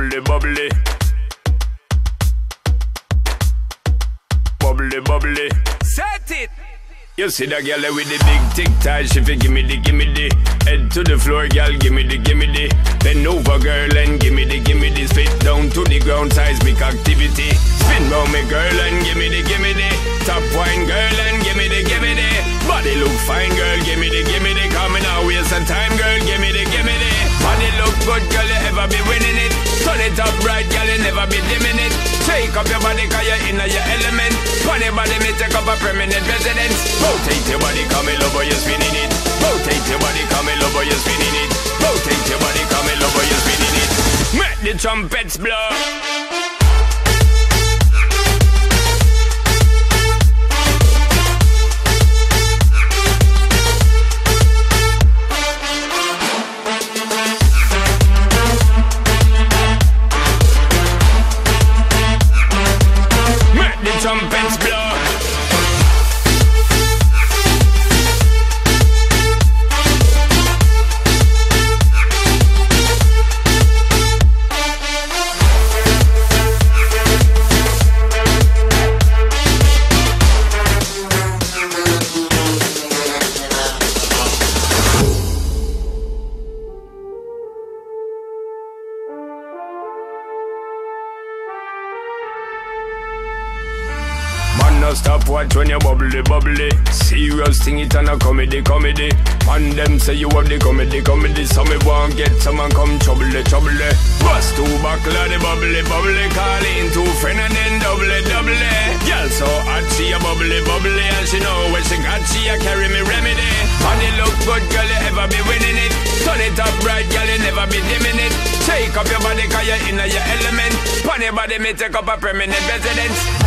bubbly, bubbly. Bubbly, bubbly. Set it! You see that girl with the big tic tac, she fi gimme the gimme the. Head to the floor, girl, gimme the gimme the. Bend over, girl, and gimme the gimme the. Spit down to the ground, seismic activity. Spin round me, girl, and gimme the gimme the. Top wine, girl, and gimme the gimme the. Body look fine, girl, gimme the gimme the. Coming out, waste some time, girl, gimme the gimme the. Body look good, girl, body, cause you're in your element Funny body, me take up a permanent residence Rotate your body, come love, you're spinning it. Rotate your body, come love, you're spinning it. Rotate your body, come love, you're spinning it. Make the trumpets blow. The trumpets blow. Man, no stop watch when you bubbly, bubbly. Serious thing, it and a comedy, comedy. Man, them say you have the comedy, comedy. So me want get someone come trouble, trouble. Bust two buckle the bubbly, bubbly. Call in two friend and then double, double. Girl so hot, she a bubbly, bubbly. And she know when she got, she a carry me remedy. Body look good, girl, you ever be winning it. Turn it up right, girl, you never be dimming it. Shake up your body, cause you're in your element. Pon your body, me take up a permanent residence.